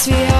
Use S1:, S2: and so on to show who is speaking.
S1: atmosphere